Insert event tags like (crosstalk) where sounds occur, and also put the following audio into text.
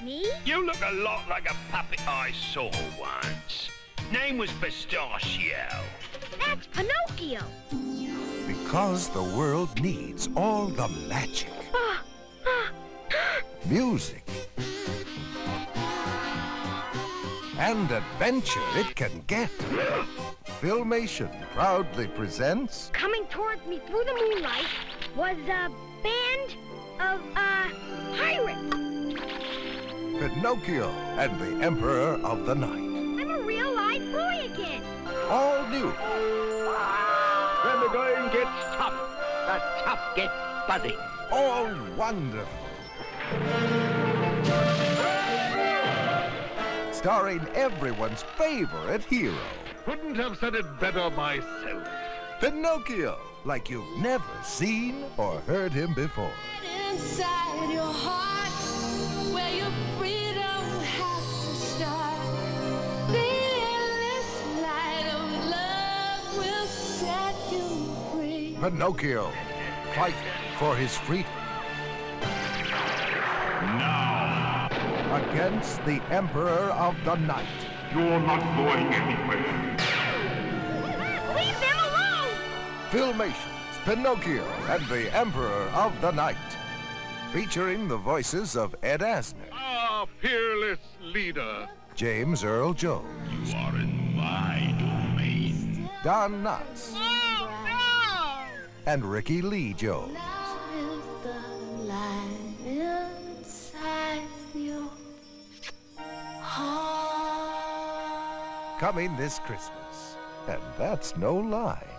Hey, hey, you! Me? You look a lot like a puppet I saw once. Name was Pistachio. That's Pinocchio. Because the world needs all the magic, Ah, (gasps) ah, music, and adventure it can get. Filmation proudly presents Coming towards me through the moonlight was a band of, uh, pirates. Pinocchio and the Emperor of the Night. I'm a real live boy again. All new. When the going gets tough, the tough get buzzy. All wonderful. Starring everyone's favorite hero, Couldn't have said it better myself. Pinocchio, like you've never seen or heard him before. inside your heart Pinocchio, fight for his freedom. Now, against the Emperor of the Night. you're not going anywhere. Leave them alone! Filmations, Pinocchio and the Emperor of the Night. Featuring the voices of Ed Asner, Our fearless leader. James Earl Jones, You are in my domain. Don Knotts, and Rickie Lee Jones. Coming this Christmas. And that's no lie.